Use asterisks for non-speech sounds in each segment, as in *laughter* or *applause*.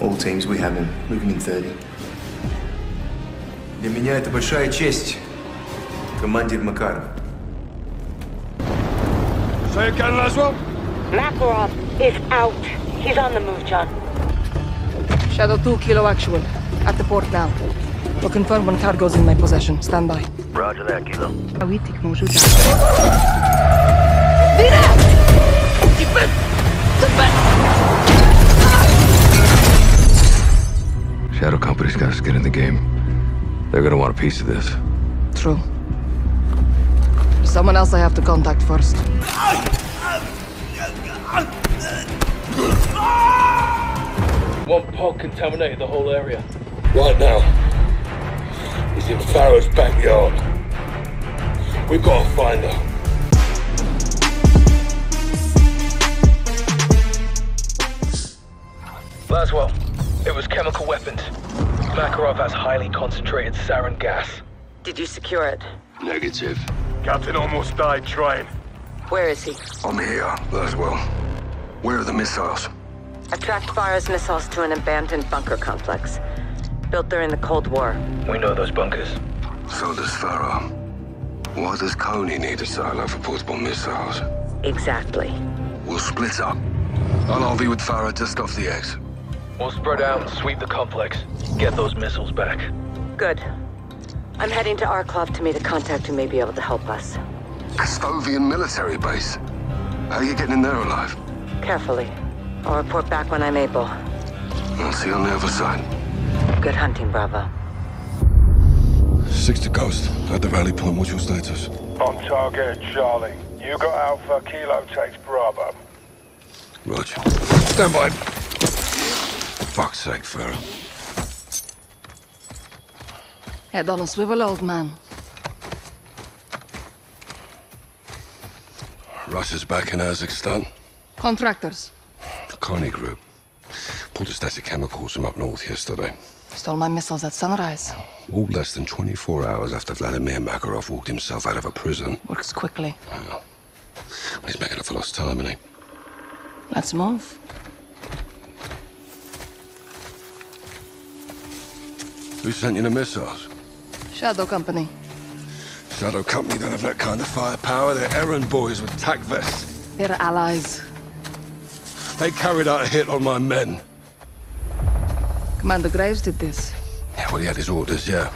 All teams, we have him. Moving in 30. Для меня это большая честь, командир Макаров. Say again, Laswell? Makarov is out. He's on the move, John. Shadow 2, Kilo Actual. At the port now. We'll confirm when cargo's in my possession. Stand by. Roger that, Kilo. Are we taking more shots? jeu Vira! Tu! Shadow Company's got to get in the game. They're gonna want a piece of this. True. There's someone else I have to contact first. One pod contaminated the whole area. Right now. He's in Farah's backyard. We've got to find her. Laswell, it was chemical weapons. Makarov has highly concentrated sarin gas. Did you secure it? Negative. Captain almost died trying. Where is he? I'm here, Laswell. Where are the missiles? I tracked Farah's missiles to an abandoned bunker complex. Built during the Cold War. We know those bunkers. So does Farah. Why does Konni need a silo for portable missiles? Exactly. We'll split up. I'll RV with Farah just off the X. We'll spread out and sweep the complex. Get those missiles back. Good. I'm heading to Arklov to meet a contact who may be able to help us. Kastovian military base. How are you getting in there alive? Carefully. I'll report back when I'm able. I'll see you on the other side. Good hunting, Bravo. Six to Ghost. At the rally point, what's your status? On target, Charlie. You got Alpha, Kilo takes Bravo. Roger. Stand by. Fuck's sake, Farah. Head on a swivel, old man. Russia's back in Kazakhstan. Contractors. The Konni Group. Pulled a of chemicals from up north yesterday. Stole my missiles at sunrise. All less than 24 hours after Vladimir Makarov walked himself out of a prison. Works quickly. He's making up for lost time, isn't he? Let's move. Who sent you the missiles? Shadow Company. Shadow Company don't have that kind of firepower. They're errand boys with tack vests. They're allies. They carried out a hit on my men. Commander Graves did this. Yeah, well, he had his orders, yeah.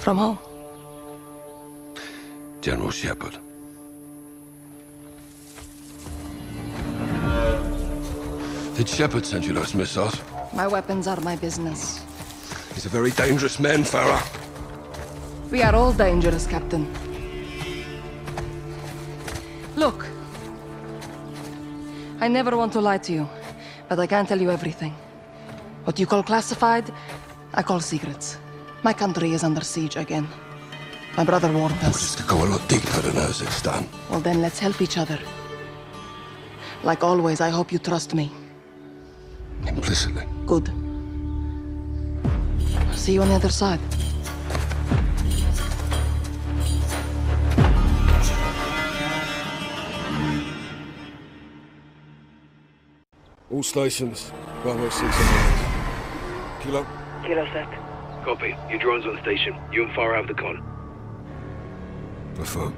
From home. General Shepard. Did Shepard send you those missiles? My weapons are my business. He's a very dangerous man, Farah. We are all dangerous, Captain. Look. I never want to lie to you, but I can't tell you everything. What you call classified, I call secrets. My country is under siege again. My brother warned us. This could go a lot deeper than Kazakhstan. Well, then let's help each other. Like always, I hope you trust me. Implicitly. Good. I'll See you on the other side. All stations. Bravo 6 on Kilo? Kilo set. Copy. Your drone's on station. You and Farah have the con. Affirm.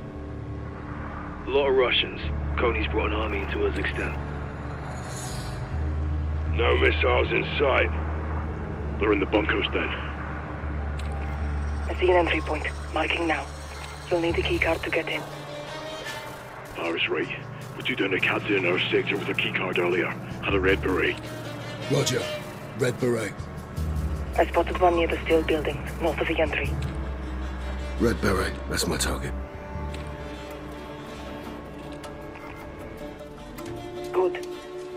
A lot of Russians. Konni's brought an army into Kazakhstan. No missiles in sight. They're in the bunkers then. I see an entry point. Marking now. You'll need a keycard to get in. Iris right. But you done a captain in our sector with a keycard earlier. Had a red beret. Roger. Red Beret. I spotted one near the steel building, north of the entry. Red Beret. That's my target.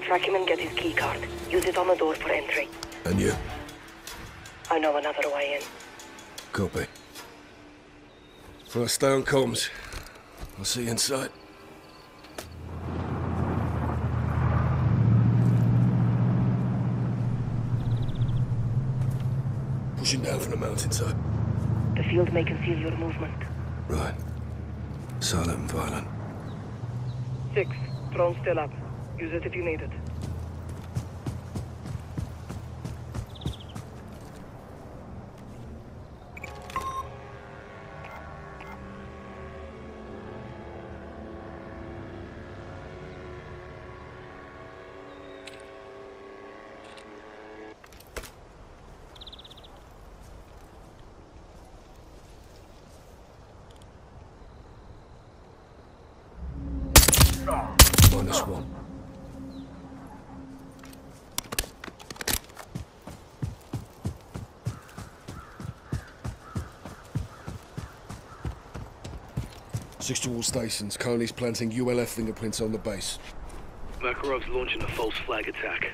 Track him and get his keycard. Use it on the door for entry. And you? I know another way in. Copy. First on comms. I'll see you inside. Pushing down from the mountainside. The field may conceal your movement. Right. Silent and violent. Six. Drone still up. Use it if you need it. Minus one. Six to all stations. Konni's planting ULF fingerprints on the base. Makarov's launching a false flag attack.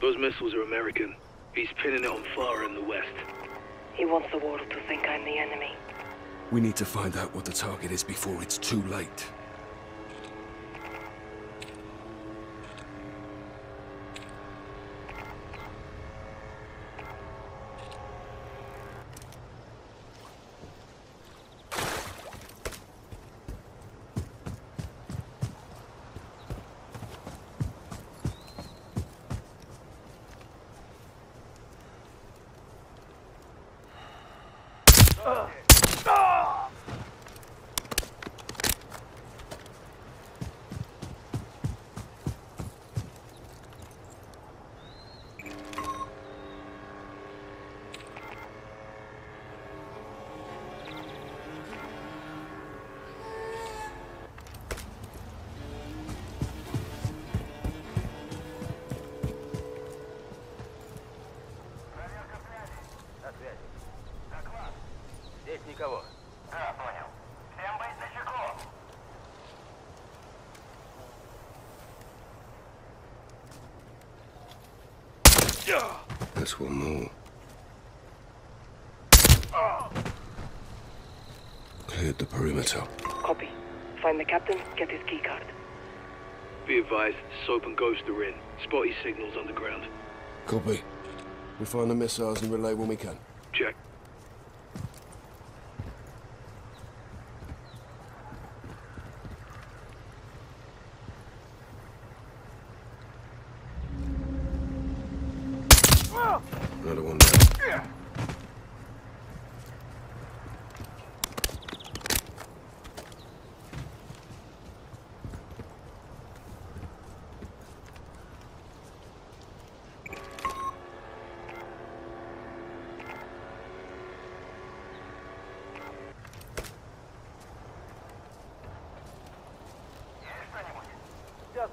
Those missiles are American. He's pinning it on Farah in the west. He wants the world to think I'm the enemy. We need to find out what the target is before it's too late. That's one more. Cleared the perimeter. Copy. Find the captain, get his keycard. Be advised, Soap and Ghost are in. Spotty signals underground. Copy. We find the missiles and relay when we can. Check.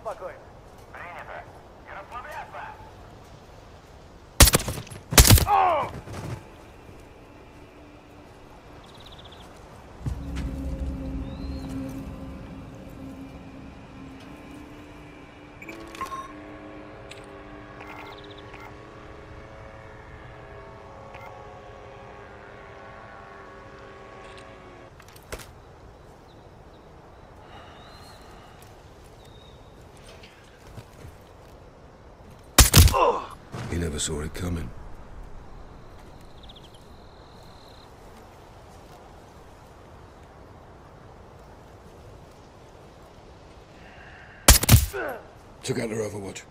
Спокойно. He never saw it coming. Took out their overwatch.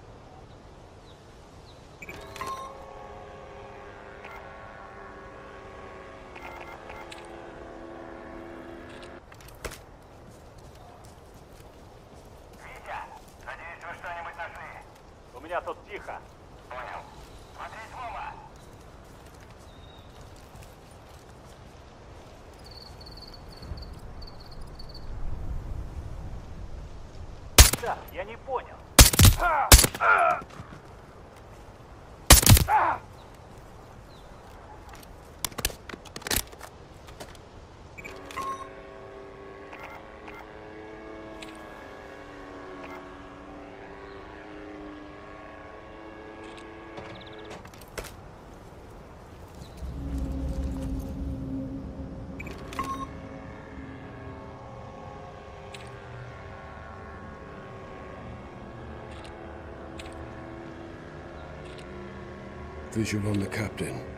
Visual on the captain.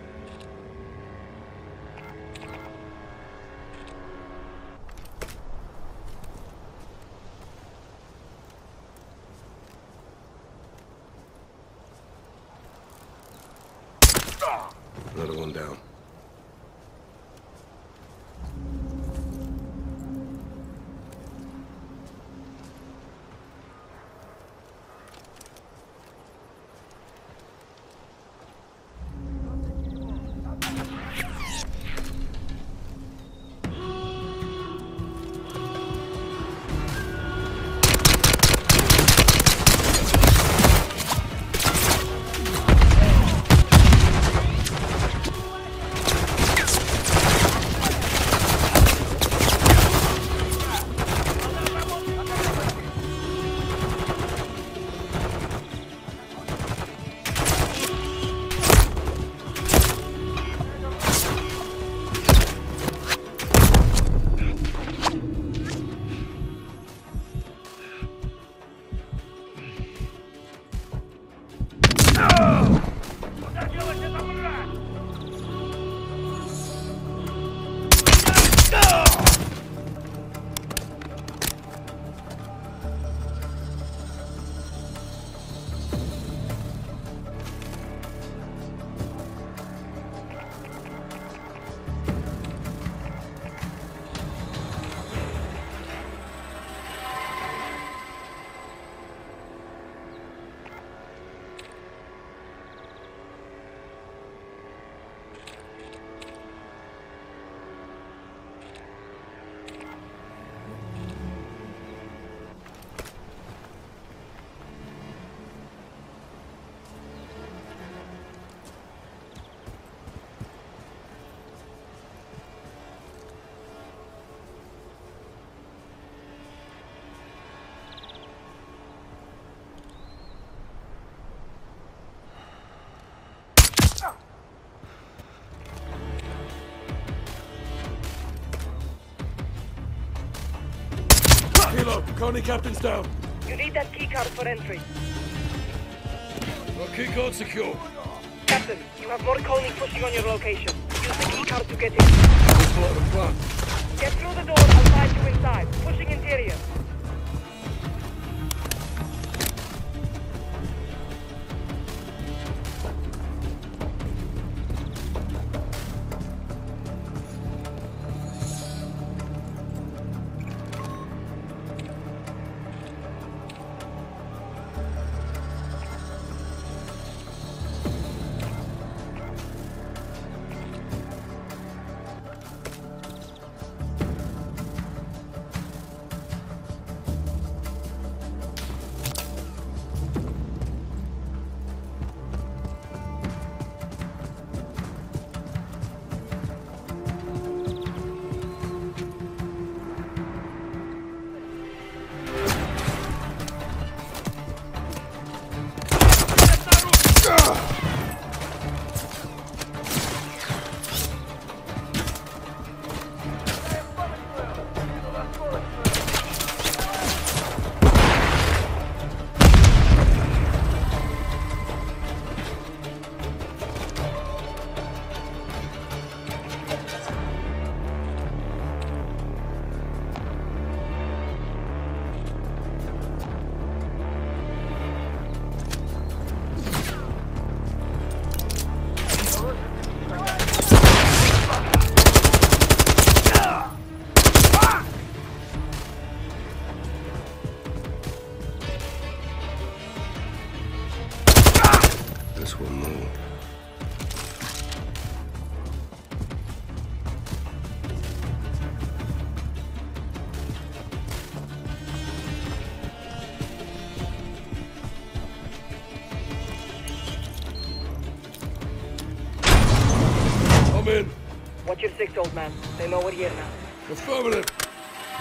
Konni Captain's down. You need that keycard for entry. Our key card secure. Captain, you have more Konni pushing on your location. Use the keycard to get in. That's part of the plan. Get through the door, I'll find you inside. Pushing interior. They know we're here now. Affirmative.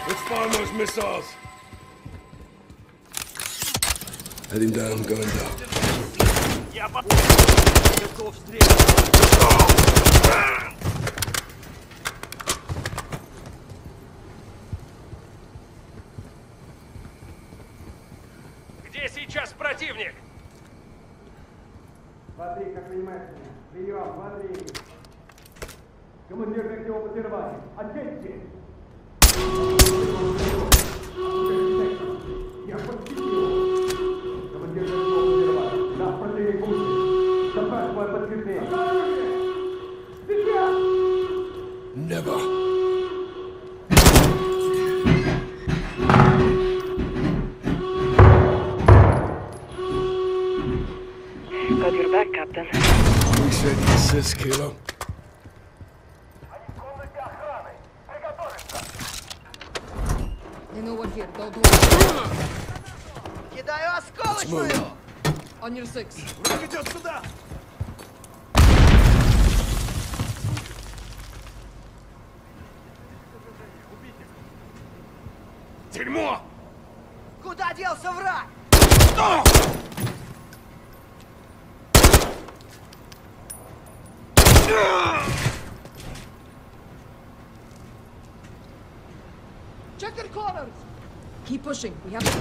Let's find those missiles. Heading down, going down. Командир радиопозирования. Ответьте! Я подсветил. Командир радиопозирования. Да, противник пусти. Запрашиваю подкрепление. Сейчас! Never. Got your back, Captain. Appreciate the assist, Kilo. Кидаю осколочную! On your six. Враг идет сюда! Дерьмо! Keep pushing. We have to.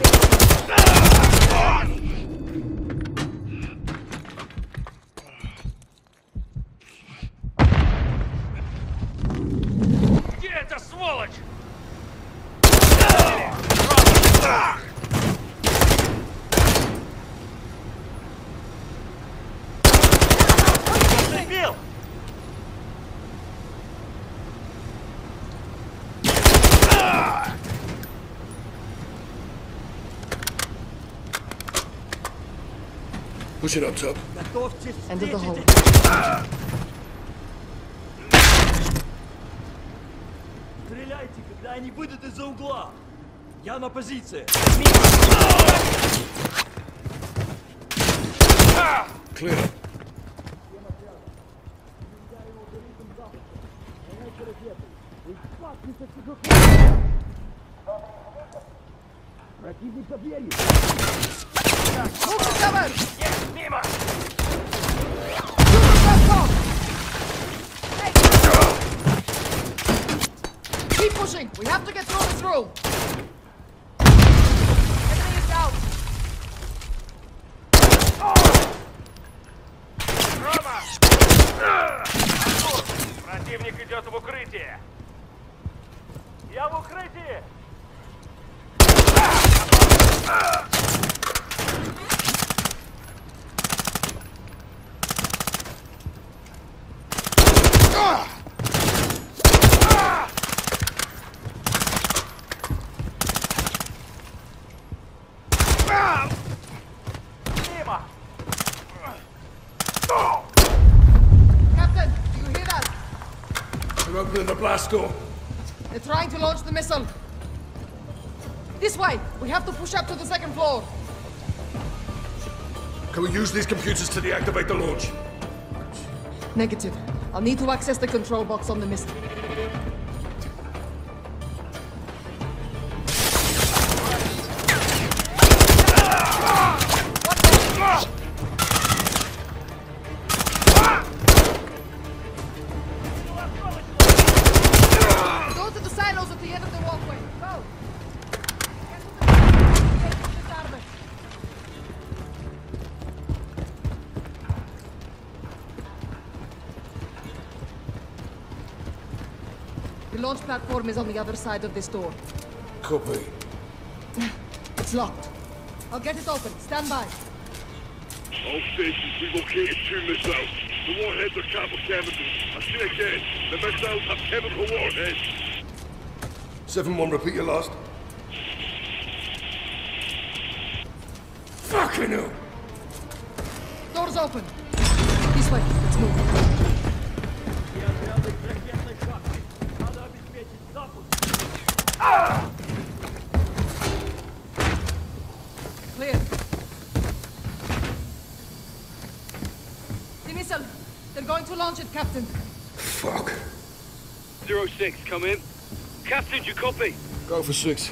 Push it up top. End of the hole. Стреляйте, когда они выйдут из-за угла! Я на позиции! Clear. Противник за дверью! We have to get through this room. Use these computers to deactivate the launch? Negative. I'll need to access the control box on the missile. Platform is on the other side of this door. Copy. It's locked. I'll get it open. Stand by. All stations, we located two missiles. The warheads are capital chemicals. I say again, the missiles have chemical warheads. 7-1, repeat your last. Fucking hell! Doors open. This way. Let's move. Six, come in. Captain, you copy? Go for six.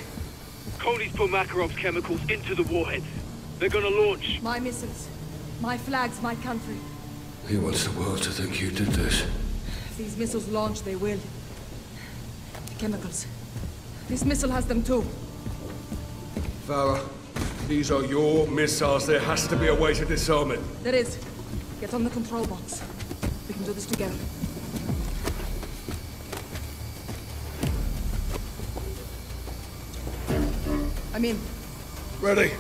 Konni's put Makarov's chemicals into the warheads. They're gonna launch. My missiles. My flags, my country. He wants the world to think you did this. If these missiles launch, they will. The chemicals. This missile has them too. Farah, these are your missiles. There has to be a way to disarm it. There is. Get on the control box. We can do this together. I'm in. Ready?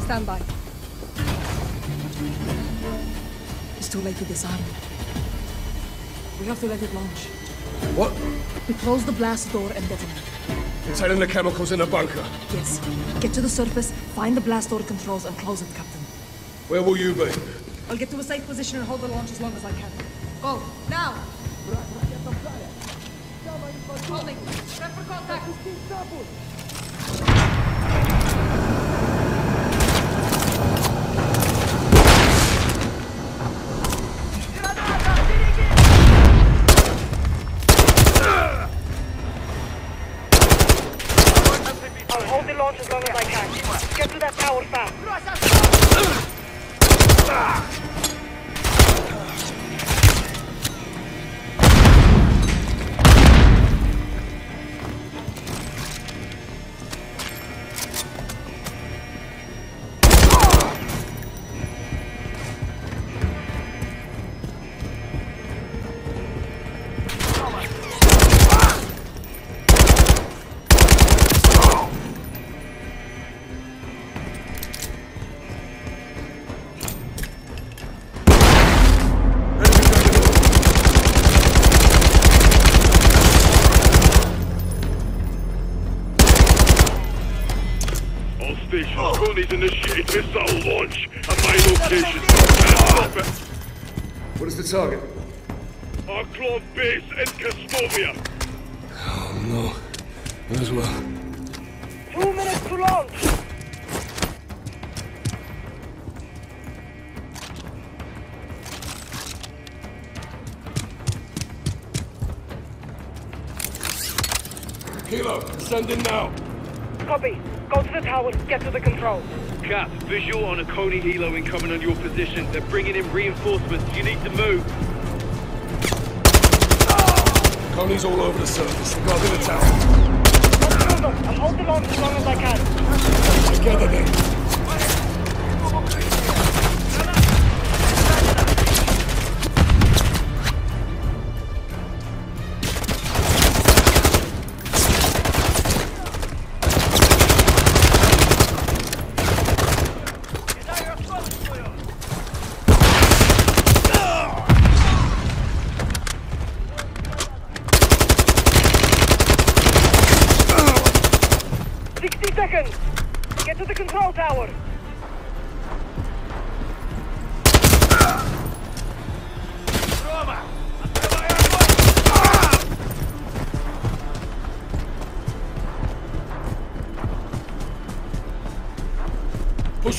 Stand by. It's too late to disarm. We have to let it launch. What? We close the blast door and detonate. It's hiding the chemicals in a bunker. Yes. Get to the surface, find the blast door controls, and close it, Captain. Where will you be? I'll get to a safe position and hold the launch as long as I can. Go, now! Holding. Prep for contact. Konni's initiated missile launch at my location. What is the target? Arklov base in Kastovia. Oh, no. Laswell. The tower. Get to the control. Cap, visual on a Konni helo incoming on your position. They're bringing in reinforcements. You need to move. Konni's all over the surface. Guarding the tower.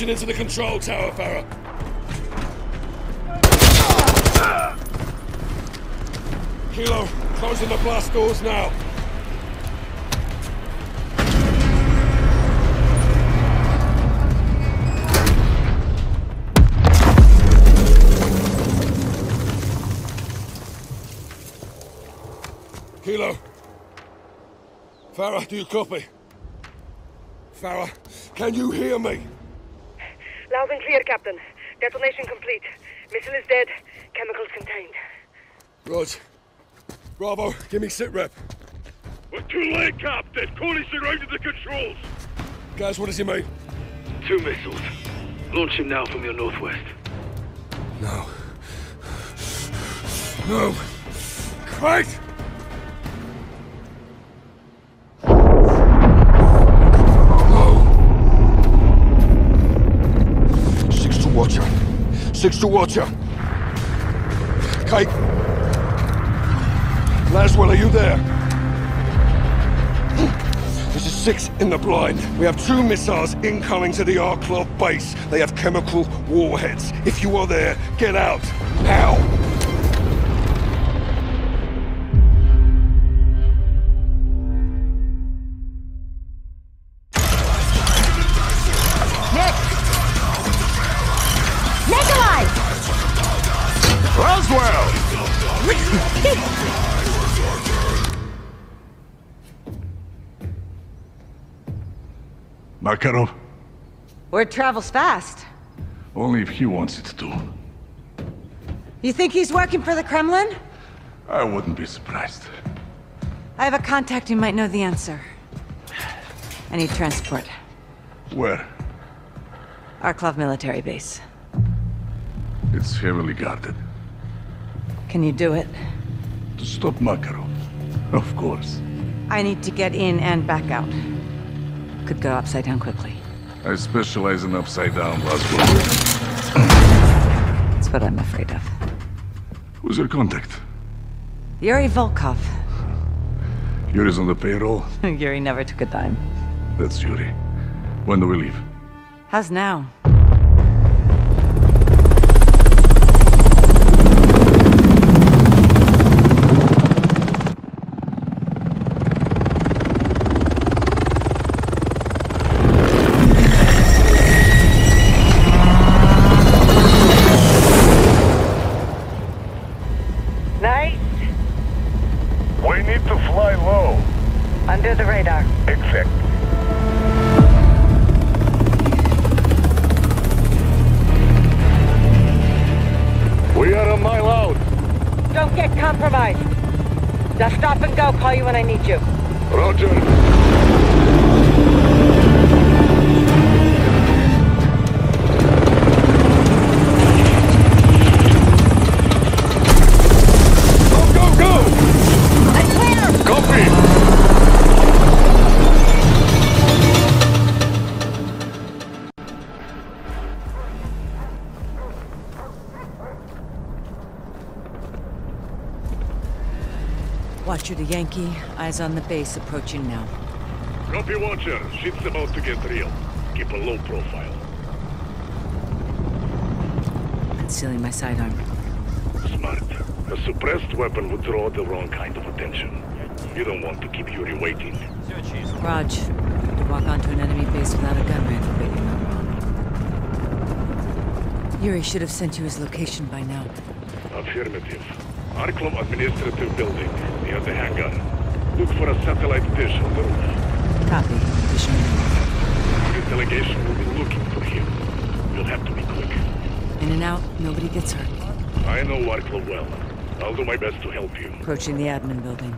Into the control tower, Farah. Kilo, closing the blast doors now. Kilo. Farah, do you copy? Farah, can you hear me? Loud and clear, Captain. Detonation complete. Missile is dead. Chemicals contained. Rog. Bravo, give me sit rep. We're too late, Captain. Konni surrounded the controls. Guys, what does he mean? Two missiles. Launch Launching now from your northwest. No. No. Craig! Six to Watcher. Kate. Laswell, are you there? This is six in the blind. We have two missiles incoming to the Arklov base. They have chemical warheads. If you are there, get out. Now! Makarov, Word travels fast. only if he wants it to. You think he's working for the Kremlin? I wouldn't be surprised. I have a contact who might know the answer. I need transport. Where? Arklov military base. It's heavily guarded. Can you do it? To stop Makarov. Of course. I need to get in and back out. Could go upside down quickly. I specialize in upside down Laswell. That's what I'm afraid of. Who's your contact? Yuri Volkov. Yuri's on the payroll? *laughs* Yuri never took a dime. That's Yuri. When do we leave? How's now? Yankee, eyes on the base approaching now. Copy, Watcher. Shit's about to get real. Keep a low profile. Concealing my sidearm. Smart. A suppressed weapon would draw the wrong kind of attention. You don't want to keep Yuri waiting. Raj, to walk onto an enemy base without a gun range, but you're not wrong. Yuri should have sent you his location by now. Affirmative. Arklov Administrative Building, near the hangar. Look for a satellite dish on the roof. Copy. Vision. The delegation will be looking for him. You'll have to be quick. In and out, nobody gets hurt. I know Arklov well. I'll do my best to help you. Approaching the admin building.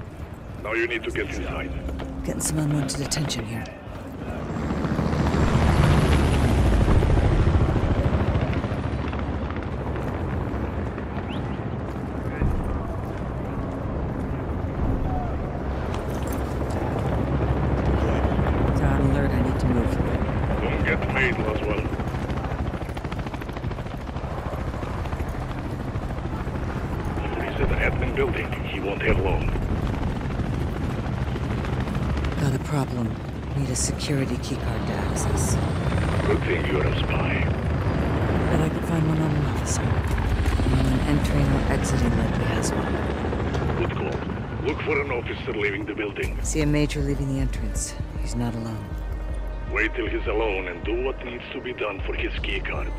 Now you need to get inside. Getting some unwanted attention here. They're on alert, I move. Don't get made, Laswell. He's in the admin building. He won't have long. Got a problem. Need a security keycard to access. Good thing you're a spy. Bet I could find one on an officer. Anyone entering or exiting likely has one. Good call. Look for an officer leaving the building. See a major leaving the entrance. He's not alone. Wait till he's alone and do what needs to be done for his key card.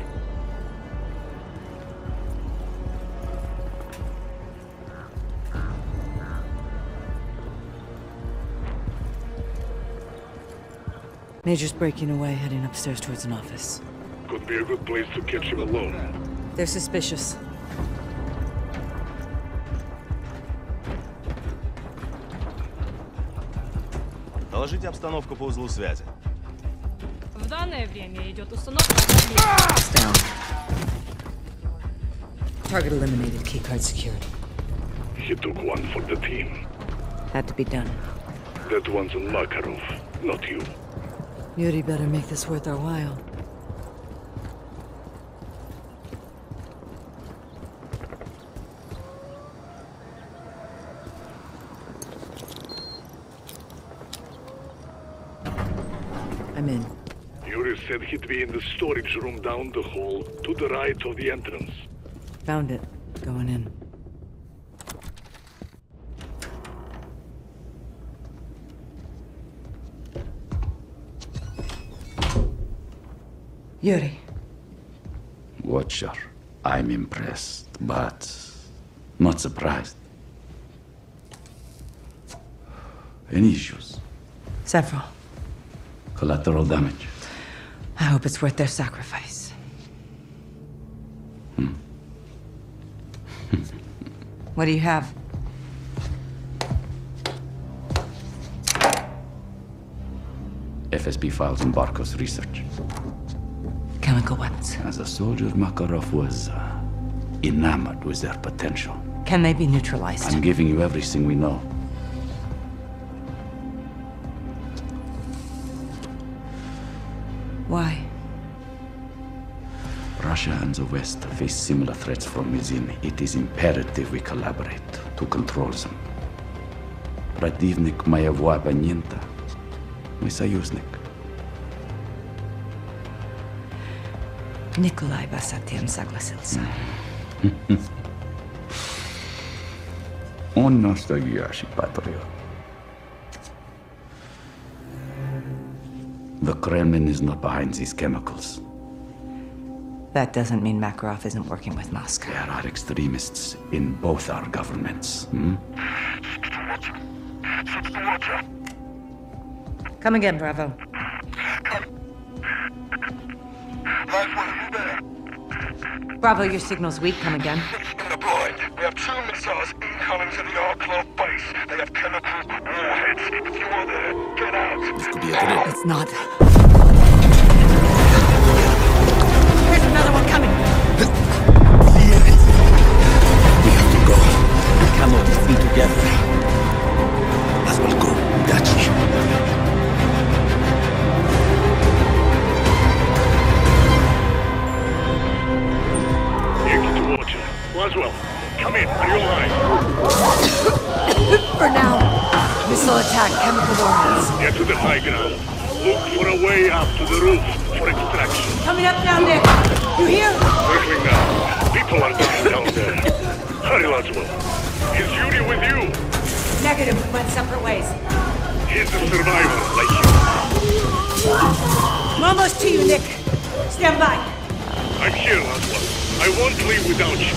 Major's breaking away, heading upstairs towards an office. Could be a good place to catch him alone. They're suspicious. Доложите обстановку по узлу связи. В данное время идет установка... Down. Target eliminated. Keycard secured. He took one for the team. Had to be done. That one's on Makarov, not you. Yuri better make this worth our while. I'm in. Yuri said he'd be in the storage room down the hall, to the right of the entrance. Found it. Going in. Yuri. Watcher, I'm impressed, but not surprised. Any issues? Several. Collateral damage? I hope it's worth their sacrifice. *laughs* what do you have? FSB files on Barkov's research. Chemical weapons. As a soldier, Makarov was uh, enamored with their potential. Can they be neutralized? I'm giving you everything we know. West face similar threats from within. It is imperative we collaborate to control them. Противник моего оппонента – мой союзник. Nikolai бы с этим согласился. Он настоящий патриот. The Kremlin is not behind these chemicals. That doesn't mean Makarov isn't working with Moscow. There are extremists in both our governments. hmm? Come again, Bravo. Bravo, your signal's weak. Come again. In the blind, we have two missiles incoming to the Arklov base. They have chemical warheads. If you are there, get out. This could be a It's not. There's another one coming. We have to go. We cannot defeat together. As well go. Dachi. Nick to Watcher. Laswell, come in. Are you alright? For now. Missile attack, chemical warheads. Get to the high ground. Look for a way up to the roof for extraction. Coming up down there. You hear? Circling now. People are dying down there. Hurry, Laswell. Is Yuri with you? Negative. We went separate ways. He's a survivor, like you. I'm almost to you, Nick. Stand by. I'm here, Laswell. I won't leave without you,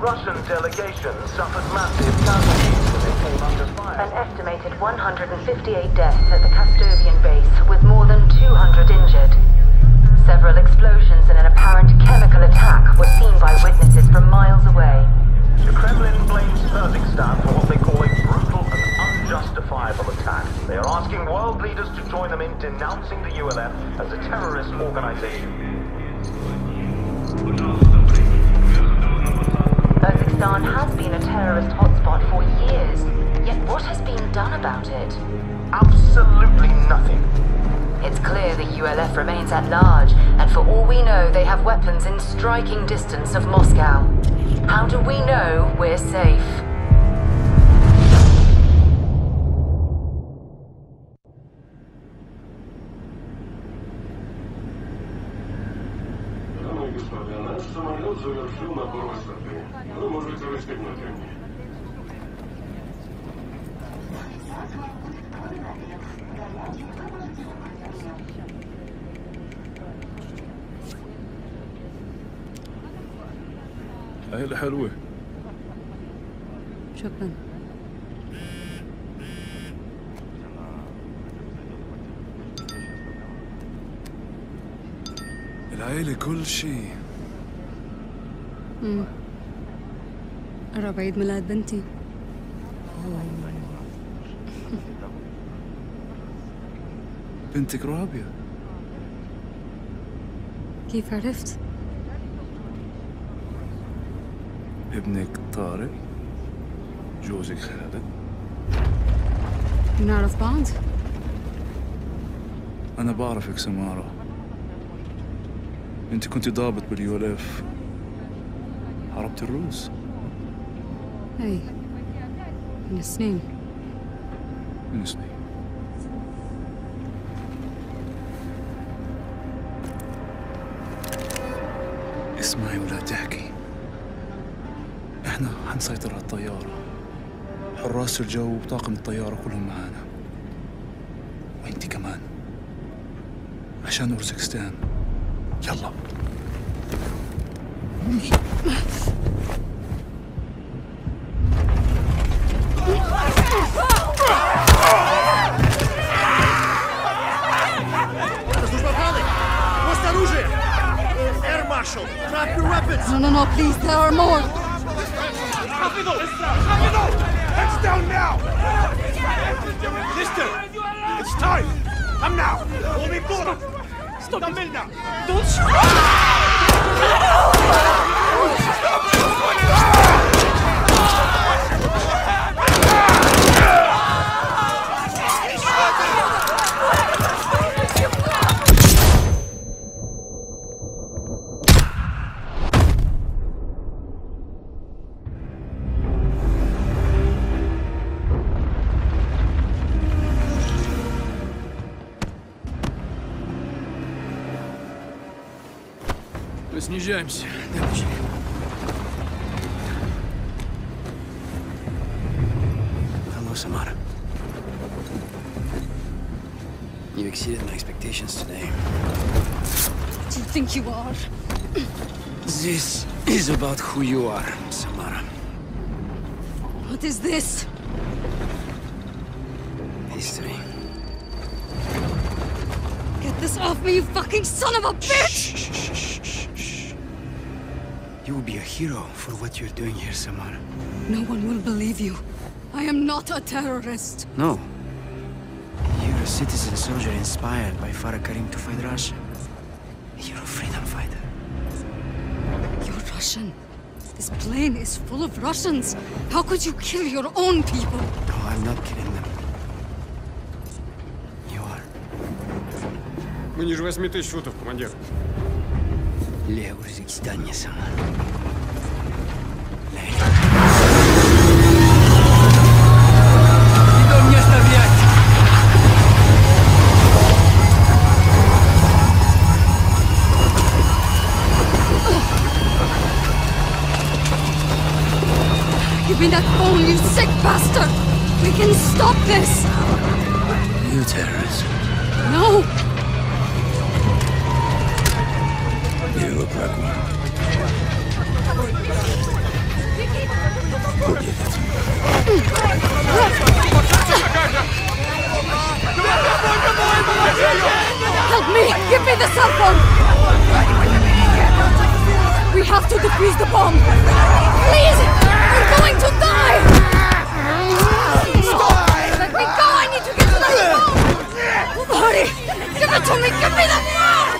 Russian delegation suffered massive casualties when they came under fire. An estimated 158 deaths at the Kastovian base, with more than 200 injured. Several explosions and an apparent chemical attack were seen by witnesses from miles away. The Kremlin blames Urzikstan for what they call a brutal and unjustifiable attack. They are asking world leaders to join them in denouncing the ULF as a terrorist organization. Urzikstan has been a terrorist hotspot for years. Yet what has been done about it? Absolutely nothing. It's clear the ULF remains at large, and for all we know, they have weapons in striking distance of Moscow. How do we know we're safe? عيد ميلاد بنتي. بنتك رابية. كيف عرفت؟ ابنك طارق. جوزك خالد. بنعرف بعض؟ أنا بعرفك سمارة. أنت كنت ضابط باليو إل إف. حاربت الروس. اي من سنين من سنين اسمعي ولا تحكي. إحنا حنسيطر على الطيارة. حراس الجو وطاقم الطيارة كلهم معانا. وأنت كمان. عشان أورزكستان يلا. Please, there are more! Heads down now! Mister! It's time! Come now! Hold me forward! Stop! Don't shoot! Ah! Мы снижаемся. Hello, Samara. You exceeded my expectations today. Do you think you are? This is about who you are, Samara. What is this? History. Get this off me, you fucking son of a bitch! You will be a hero for what you're doing here, Samara. No one will believe you. I am not a terrorist. No. You're a citizen soldier inspired by Farah Karim to fight Russia. You're a freedom fighter. You're Russian. This plane is full of Russians. How could you kill your own people? No, I'm not killing them. You are. Мы ниже 8 тысяч футов, командир. Leurzik-sama. Give me that phone, you sick bastard! We can stop this! You terrorist. No! Help me! Give me the cell phone! We have to defuse the bomb! Please! We're going to die! Let me go! I need to get to the phone! Hurry! Give it to me! Give me the phone!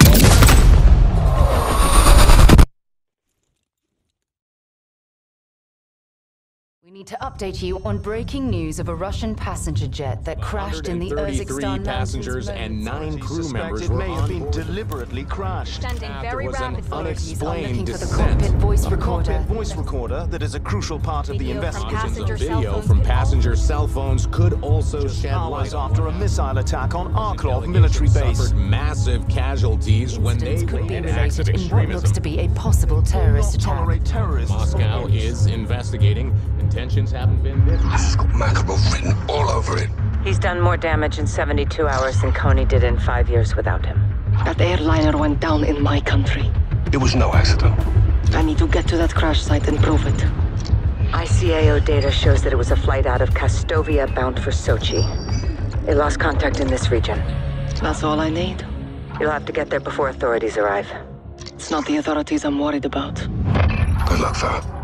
Need to update you on breaking news of a Russian passenger jet that crashed in the 133 Urzikstan passengers and nine crew members Suspected were may have been deliberately crashed. Standing very was an rapidly. Authorities are unexplained looking for the descent. cockpit voice A recorder. cockpit voice recorder that is a crucial part of the investigation. passenger Video from passenger cell phones could also shed Hours light on after a missile attack on Arklov military base. suffered massive casualties when they could be waited related in what looks to be a possible terrorist attack. Tolerate. Moscow is investigating. Intentions haven't been This has got Makarov written all over it. He's done more damage in 72 hours than Konni did in five years without him. That airliner went down in my country. It was no accident. I need to get to that crash site and prove it. ICAO data shows that it was a flight out of Kastovia bound for Sochi. They lost contact in this region. That's all I need. You'll have to get there before authorities arrive. It's not the authorities I'm worried about. Good luck, fella.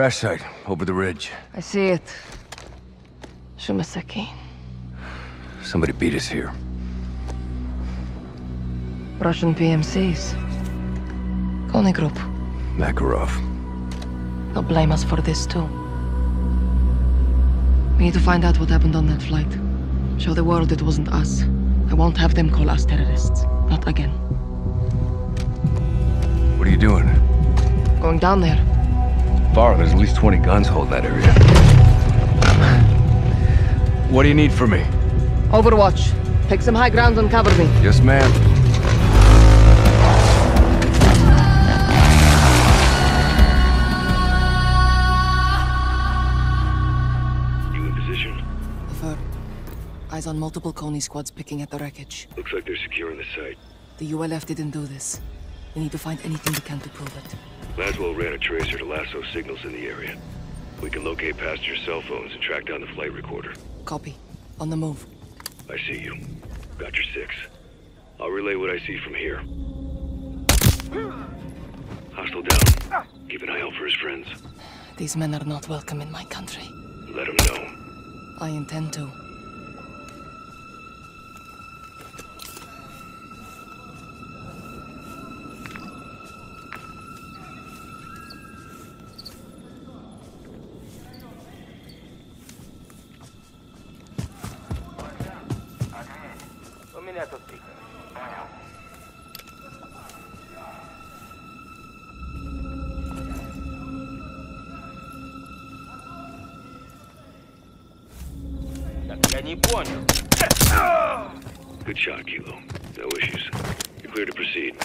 Crash site, over the ridge. I see it. Shumaseki. Somebody beat us here. Russian PMCs. Konni Group. Makarov. They'll blame us for this too. We need to find out what happened on that flight. Show the world it wasn't us. I won't have them call us terrorists. Not again. What are you doing? Going down there. Far, there's at least 20 guns holding that area. What do you need from me? Overwatch. Take some high ground and cover me. Yes, ma'am. You in position? Affirm. Eyes on multiple Konni squads picking at the wreckage. Looks like they're securing the site. The ULF didn't do this. We need to find anything we can to prove it. Laswell ran a tracer to lasso signals in the area. We can locate passenger cell phones and track down the flight recorder. Copy. On the move. I see you. Got your six. I'll relay what I see from here. Hostile down. Keep an eye out for his friends. These men are not welcome in my country. Let him know. I intend to. не понял. Good shot, Kilo. No issues. You're clear to proceed.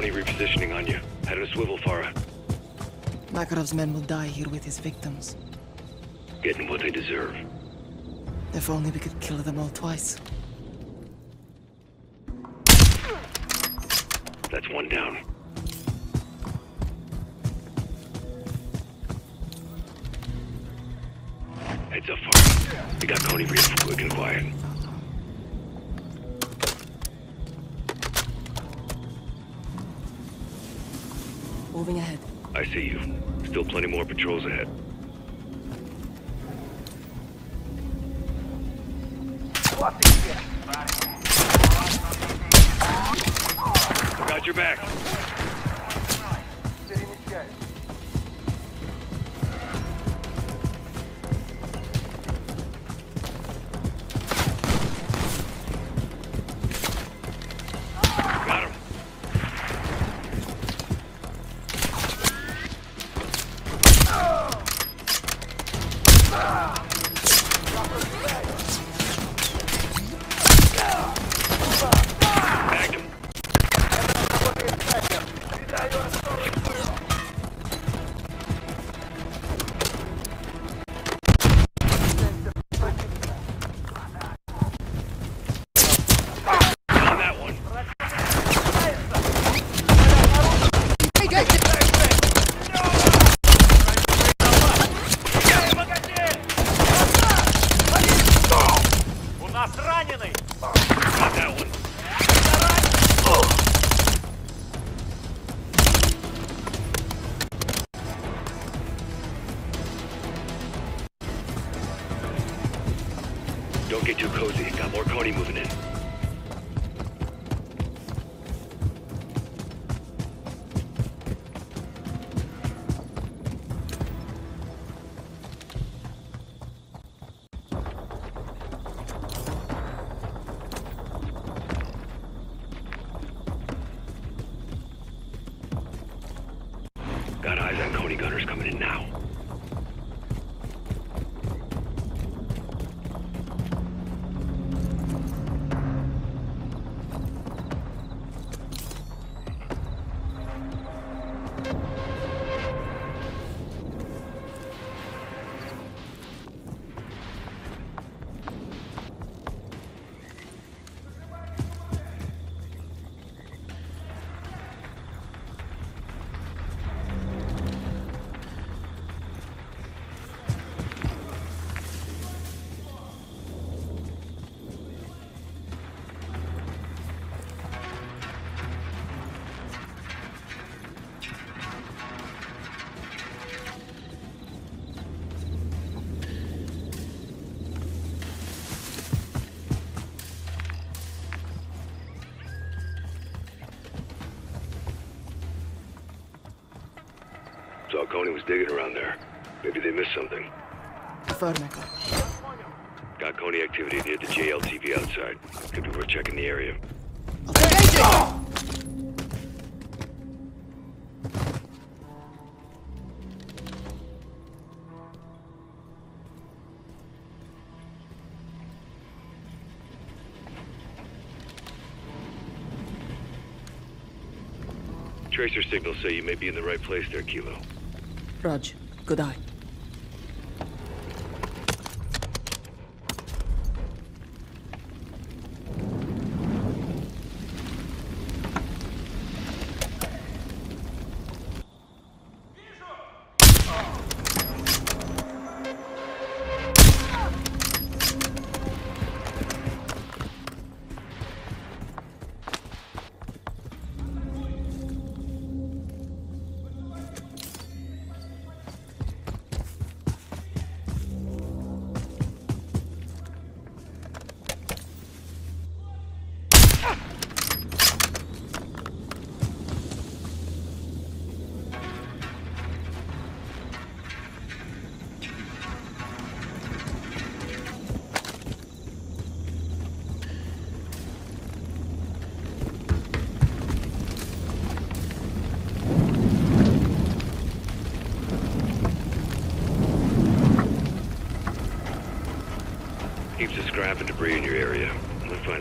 Konni repositioning on you. Head on a swivel, Farah. Makarov's men will die here with his victims. Getting what they deserve. If only we could kill them all twice. That's one down. See you. Still plenty more patrols ahead. Saw Konni was digging around there. Maybe they missed something. Affirmative. Got Konni activity near the JLTV outside. Could be worth checking the area. Tracer signals say you may be in the right place there, Kilo. Raj, good eye.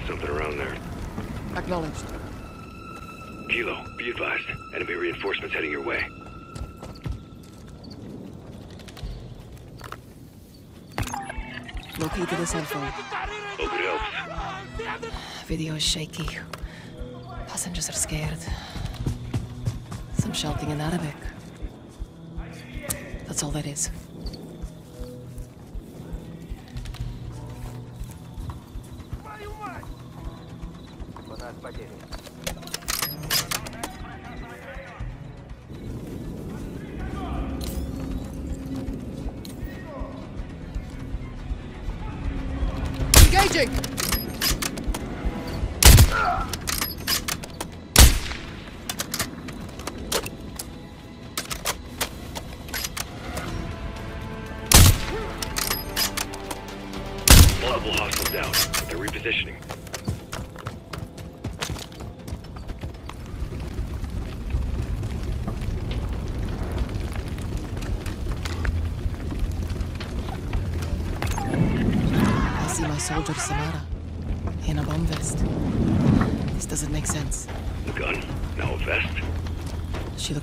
Something around there. Acknowledged. Kilo, be advised. Enemy reinforcements heading your way. Located a cell phone. Hope it helps. Video is shaky. Passengers are scared. Some shouting in Arabic. That's all there is.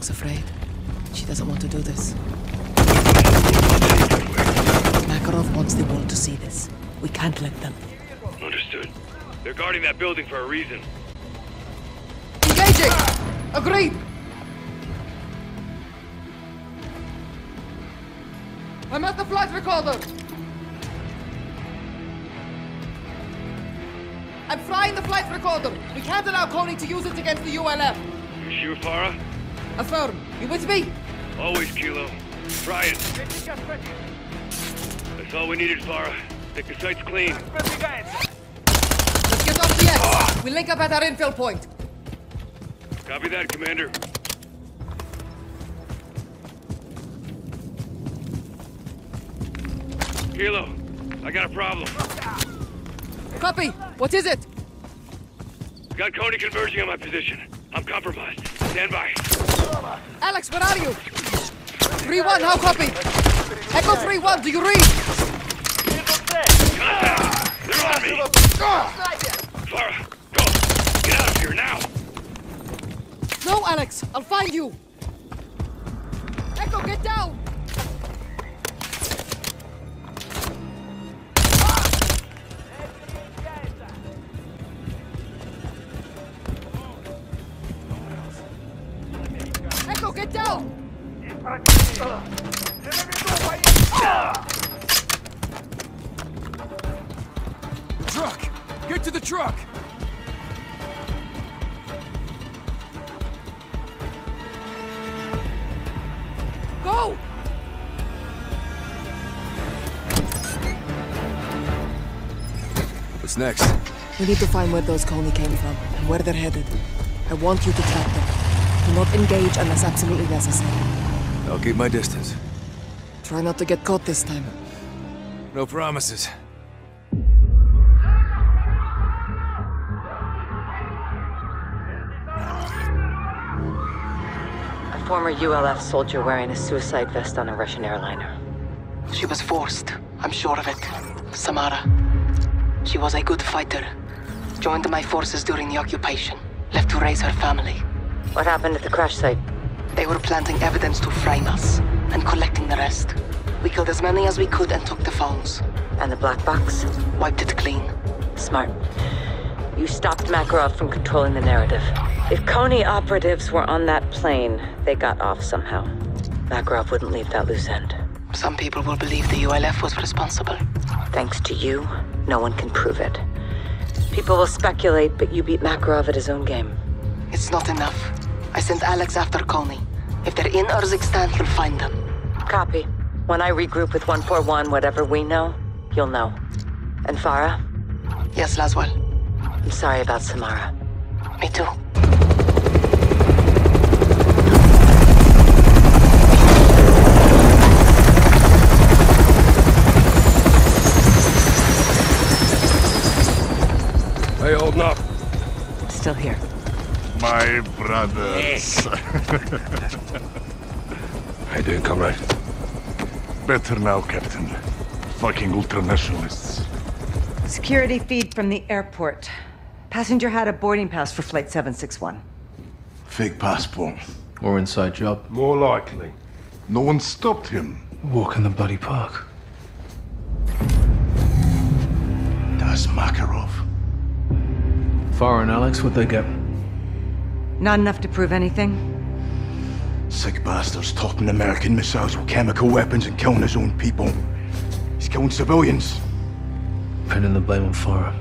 She looks afraid. She doesn't want to do this. Makarov wants the world to see this. We can't let them. Understood. They're guarding that building for a reason. Engaging! Agreed! I'm at the flight recorder! I'm flying the flight recorder! We can't allow Konni to use it against the ULF! You sure, Farah? Affirm. You with me? Always, Kilo. Try it. That's all we needed, Farah. Think the site's clean. Let's get off the X! We link up at our infill point. Copy that, Commander. Kilo, I got a problem. Copy! What is it? Got Konni converging on my position. I'm compromised. Stand by. Alex, where are you? 3-1, how copy? Echo 3-1, do you read? They're on me! Farah, go! Get out of here now! No, Alex, I'll find you! Echo, get down! Get down! The truck! Get to the truck! Go! What's next? We need to find where those Konni came from and where they're headed. I want you to track them. Do not engage unless absolutely necessary. I'll keep my distance. Try not to get caught this time. No promises. A former ULF soldier wearing a suicide vest on a Russian airliner. She was forced. I'm sure of it. Samara. She was a good fighter. Joined my forces during the occupation. Left to raise her family. What happened at the crash site? They were planting evidence to frame us and collecting the rest. We killed as many as we could and took the phones. And the black box? Wiped it clean. Smart. You stopped Makarov from controlling the narrative. If Konni operatives were on that plane, they got off somehow. Makarov wouldn't leave that loose end. Some people will believe the ULF was responsible. Thanks to you, no one can prove it. People will speculate, but you beat Makarov at his own game. It's not enough. I sent Alex after Konni. If they're in Urzikstan, he'll find them. Copy. When I regroup with 141, whatever we know, you'll know. And Farah? Yes, Laswell. I'm sorry about Samara. Me too. Hey, holding up. Still here. My brothers. *laughs* How you doing, comrade? Better now, Captain. Fucking ultranationalists. Security feed from the airport. Passenger had a boarding pass for Flight 761. Fake passport. Or inside job. More likely. No one stopped him. Walk in the bloody park. That's Makarov. Foreign Alex, what they get? Not enough to prove anything? Sick bastards topping American missiles with chemical weapons and killing his own people. He's killing civilians. Pinning the blame on Farah.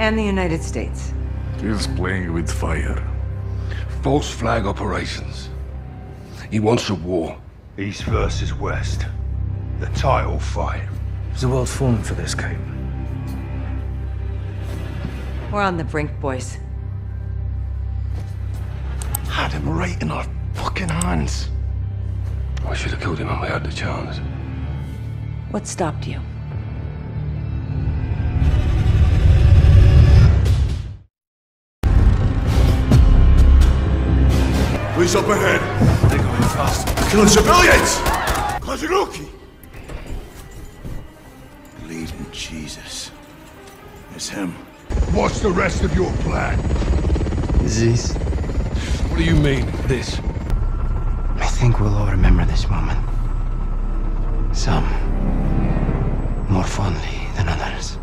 And the United States. He's playing with fire. False flag operations. He wants a war. East versus West. The title fight. Is the world falling for this, Kate? We're on the brink, boys. Had him right in our fucking hands. We should have killed him when we had the chance. What stopped you? Police up ahead. They're going fast. They're killing civilians! Kazuruki! Believe in Jesus. It's him. What's the rest of your plan? This? What do you mean, this? I think we'll all remember this moment. Some more fondly than others.